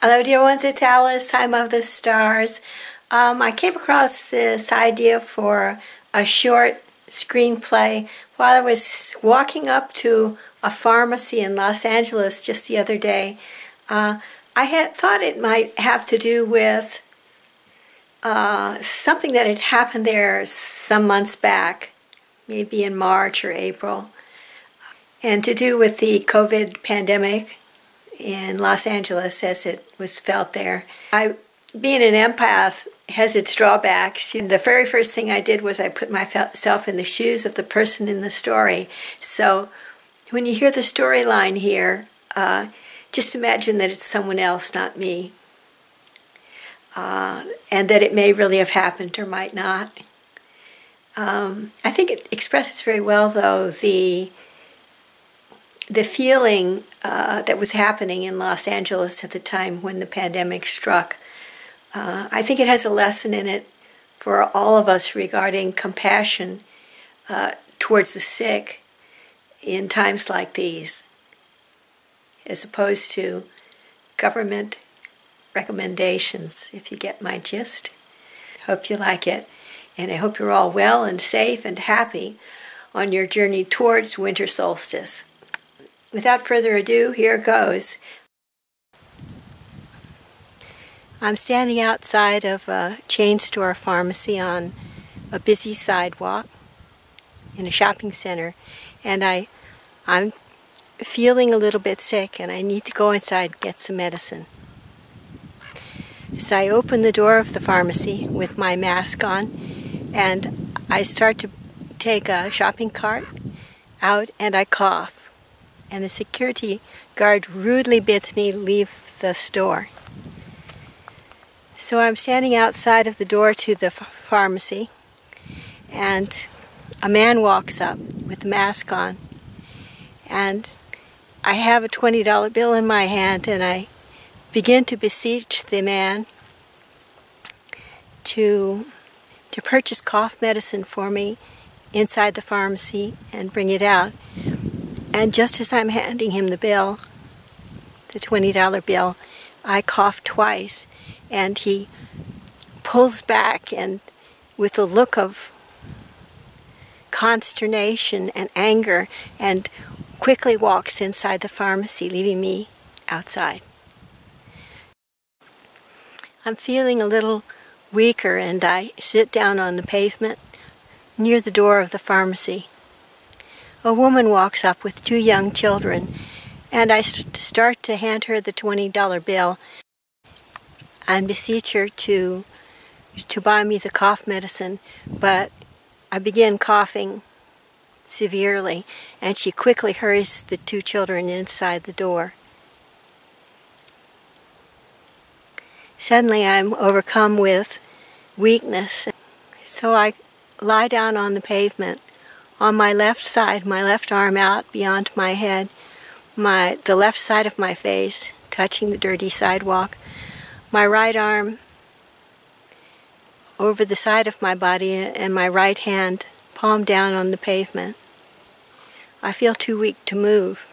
Hello dear ones, it's Alice, I'm of the stars. Um, I came across this idea for a short screenplay while I was walking up to a pharmacy in Los Angeles just the other day. Uh, I had thought it might have to do with uh, something that had happened there some months back, maybe in March or April, and to do with the COVID pandemic in Los Angeles as it was felt there. I, being an empath has its drawbacks. The very first thing I did was I put myself in the shoes of the person in the story. So when you hear the storyline here, uh, just imagine that it's someone else, not me. Uh, and that it may really have happened or might not. Um, I think it expresses very well, though, the the feeling uh, that was happening in Los Angeles at the time when the pandemic struck. Uh, I think it has a lesson in it for all of us regarding compassion uh, towards the sick in times like these, as opposed to government recommendations, if you get my gist. Hope you like it, and I hope you're all well and safe and happy on your journey towards winter solstice without further ado, here goes. I'm standing outside of a chain store pharmacy on a busy sidewalk in a shopping center and I, I'm feeling a little bit sick and I need to go inside and get some medicine. So I open the door of the pharmacy with my mask on and I start to take a shopping cart out and I cough and the security guard rudely bids me leave the store. So I'm standing outside of the door to the pharmacy, and a man walks up with a mask on, and I have a $20 bill in my hand, and I begin to beseech the man to, to purchase cough medicine for me inside the pharmacy and bring it out. And just as I'm handing him the bill, the $20 bill, I cough twice and he pulls back and with a look of consternation and anger and quickly walks inside the pharmacy, leaving me outside. I'm feeling a little weaker and I sit down on the pavement near the door of the pharmacy a woman walks up with two young children, and I start to hand her the $20 bill and beseech her to, to buy me the cough medicine, but I begin coughing severely, and she quickly hurries the two children inside the door. Suddenly I'm overcome with weakness, so I lie down on the pavement on my left side, my left arm out beyond my head, my the left side of my face touching the dirty sidewalk, my right arm over the side of my body and my right hand palm down on the pavement. I feel too weak to move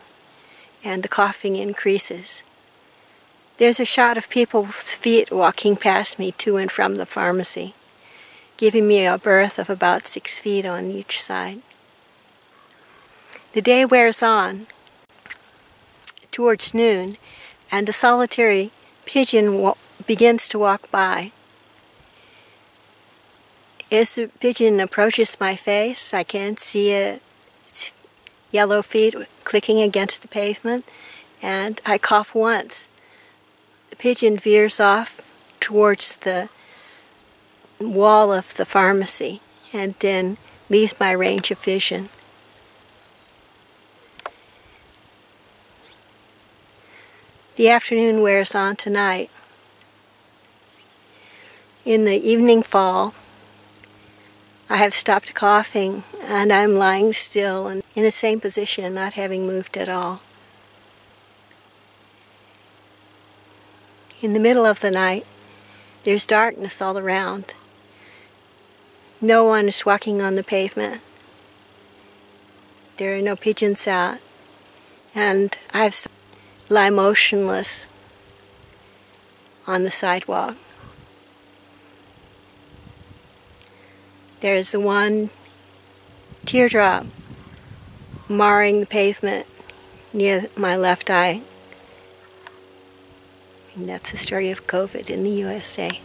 and the coughing increases. There's a shot of people's feet walking past me to and from the pharmacy, giving me a berth of about six feet on each side. The day wears on towards noon, and a solitary pigeon begins to walk by. As the pigeon approaches my face, I can see its yellow feet clicking against the pavement, and I cough once. The pigeon veers off towards the wall of the pharmacy and then leaves my range of vision. The afternoon wears on tonight. In the evening fall, I have stopped coughing and I'm lying still and in the same position, not having moved at all. In the middle of the night, there's darkness all around. No one is walking on the pavement. There are no pigeons out. And I've lie motionless on the sidewalk. There's the one teardrop marring the pavement near my left eye. And that's the story of COVID in the USA.